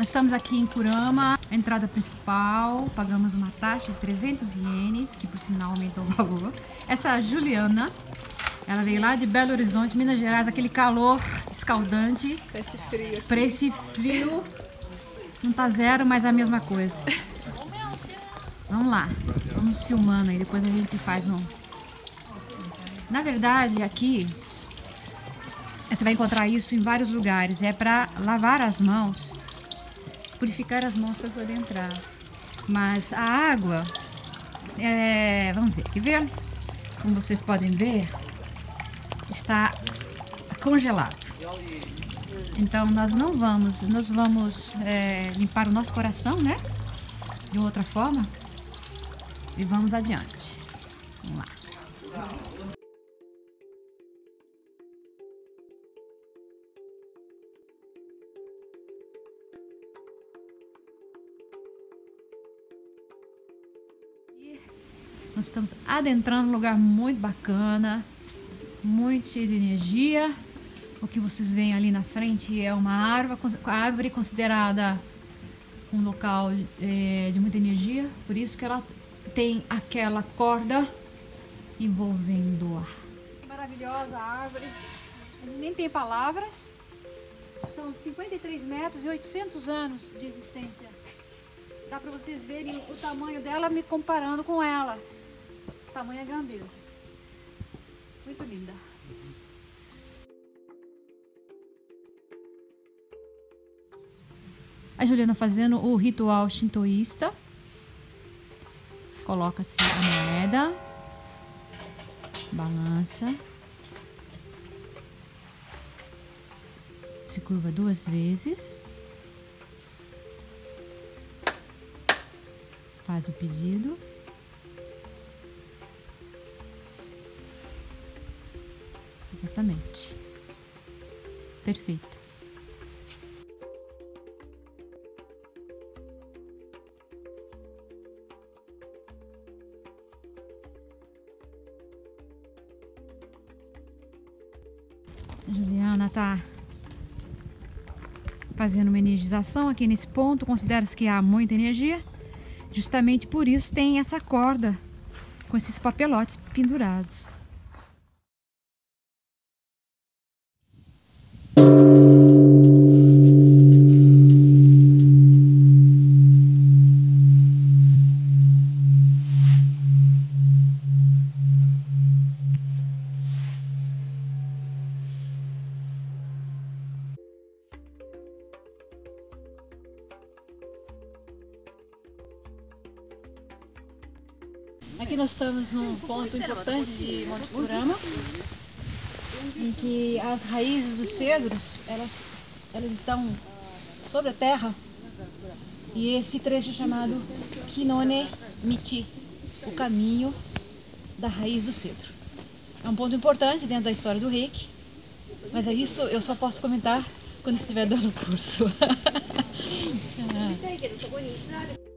Nós estamos aqui em Kurama, entrada principal, pagamos uma taxa de 300 ienes, que por sinal aumentou o valor. Essa é Juliana, ela veio lá de Belo Horizonte, Minas Gerais, aquele calor escaldante. Pra esse frio. Pra esse frio, não tá zero, mas é a mesma coisa. Vamos lá, vamos filmando aí, depois a gente faz um... Na verdade, aqui, você vai encontrar isso em vários lugares. É para lavar as mãos purificar as mãos para poder entrar. Mas a água, é, vamos ver, quer ver? Como vocês podem ver, está congelado. Então nós não vamos, nós vamos é, limpar o nosso coração, né? De outra forma. E vamos adiante. Vamos lá. Nós estamos adentrando um lugar muito bacana, muito cheio de energia. O que vocês veem ali na frente é uma árvore, árvore considerada um local é, de muita energia, por isso que ela tem aquela corda envolvendo-a. Maravilhosa árvore, nem tem palavras. São 53 metros e 800 anos de existência. Dá para vocês verem o tamanho dela me comparando com ela. Tamanha grandeza. Muito linda. A Juliana fazendo o ritual shintoísta. Coloca-se a moeda. Balança. Se curva duas vezes. Faz o pedido. Exatamente. Perfeita. A Juliana tá fazendo uma energização aqui nesse ponto. Considera-se que há muita energia. Justamente por isso tem essa corda com esses papelotes pendurados. Aqui nós estamos num ponto importante de Monte Kurama, em que as raízes dos cedros, elas, elas estão sobre a terra. E esse trecho é chamado Kinone Michi, o caminho da raiz do cedro. É um ponto importante dentro da história do reiki, mas é isso eu só posso comentar quando estiver dando curso. ah.